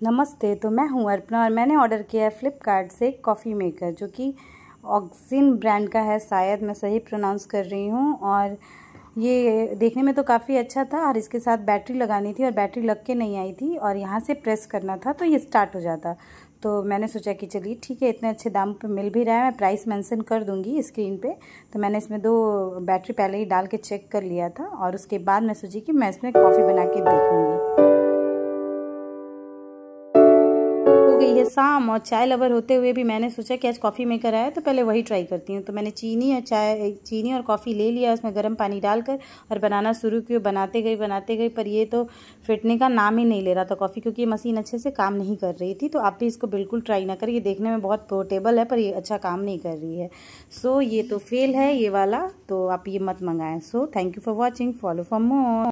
नमस्ते तो मैं हूँ अर्पणा और मैंने ऑर्डर किया है फ़्लिपकार्ट से एक कॉफ़ी मेकर जो कि ऑक्सिन ब्रांड का है, शायद मैं सही प्रोनाउंस कर रही हूँ। और ये देखने में तो काफ़ी अच्छा था और इसके साथ बैटरी लगानी थी और बैटरी लग के नहीं आई थी और यहाँ से प्रेस करना था तो ये स्टार्ट हो जाता। तो मैंने सोचा कि चलिए, ठीक है, इतने अच्छे दाम पर मिल भी रहा है, मैं प्राइस मेंशन कर दूँगी स्क्रीन पे। तो मैंने इसमें दो बैटरी पहले ही डाल के चेक कर लिया था और उसके बाद मैं सोची कि मैं इसमें कॉफ़ी बना के देखूँगी। शाम और चाय लवर होते हुए भी मैंने सोचा कि आज कॉफ़ी मेकर आया तो पहले वही ट्राई करती हूँ। तो मैंने चीनी और चाय चीनी और कॉफ़ी ले लिया, उसमें गर्म पानी डालकर और बनाना शुरू किया। बनाते गई बनाते गई, पर ये तो फिटने का नाम ही नहीं ले रहा था कॉफ़ी, क्योंकि ये मशीन अच्छे से काम नहीं कर रही थी। तो आप भी इसको बिल्कुल ट्राई ना करें ये देखने में बहुत पोर्टेबल है, पर ये अच्छा काम नहीं कर रही है। सो ये तो फेल है, ये वाला तो आप ये मत मंगाएँ। So thank you for watching follow for more